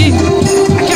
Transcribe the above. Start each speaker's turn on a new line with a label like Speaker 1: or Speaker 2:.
Speaker 1: aqui.